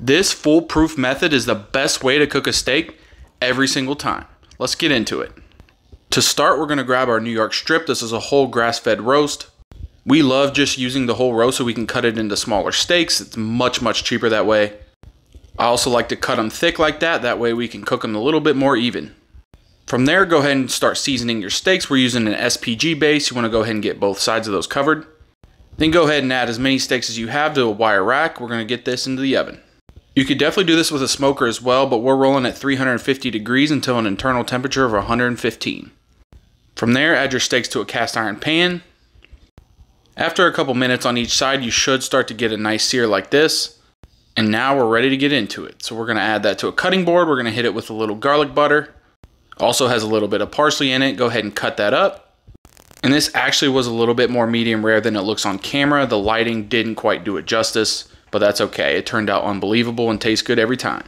This foolproof method is the best way to cook a steak every single time. Let's get into it. To start, we're gonna grab our New York strip. This is a whole grass-fed roast. We love just using the whole roast so we can cut it into smaller steaks. It's much, much cheaper that way. I also like to cut them thick like that. That way we can cook them a little bit more even. From there, go ahead and start seasoning your steaks. We're using an SPG base. You wanna go ahead and get both sides of those covered. Then go ahead and add as many steaks as you have to a wire rack. We're gonna get this into the oven. You could definitely do this with a smoker as well, but we're rolling at 350 degrees until an internal temperature of 115. From there, add your steaks to a cast iron pan. After a couple minutes on each side, you should start to get a nice sear like this. And now we're ready to get into it. So we're gonna add that to a cutting board. We're gonna hit it with a little garlic butter. Also has a little bit of parsley in it. Go ahead and cut that up. And this actually was a little bit more medium rare than it looks on camera. The lighting didn't quite do it justice but that's okay. It turned out unbelievable and tastes good every time.